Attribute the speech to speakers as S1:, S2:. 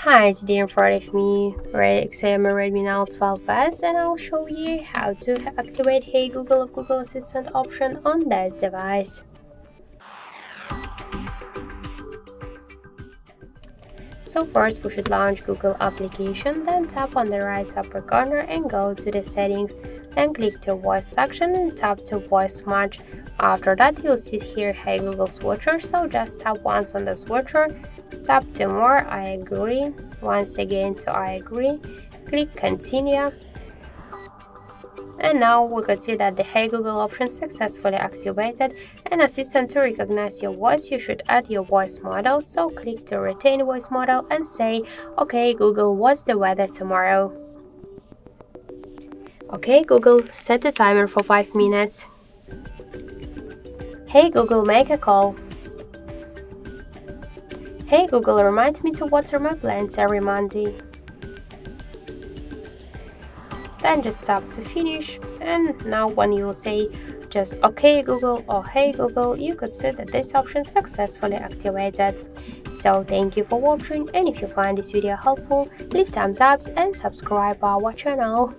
S1: Hi, today in front of me Xiaomi Redmi Note 12s and I'll show you how to activate Hey Google of Google Assistant option on this device. So first we should launch Google application, then tap on the right upper corner and go to the settings, then click to voice section and tap to voice match. After that you'll see here Hey Google switcher, so just tap once on the switcher, tap to more, I agree, once again to I agree, click continue. And now we could see that the Hey Google option successfully activated. And assistant to recognize your voice you should add your voice model. So click to retain voice model and say okay Google what's the weather tomorrow? Okay Google set a timer for 5 minutes Hey Google make a call. Hey Google remind me to water my plants every Monday. Then just tap to finish and now when you'll say just ok google or hey google you could see that this option successfully activated. So thank you for watching and if you find this video helpful leave thumbs up and subscribe our channel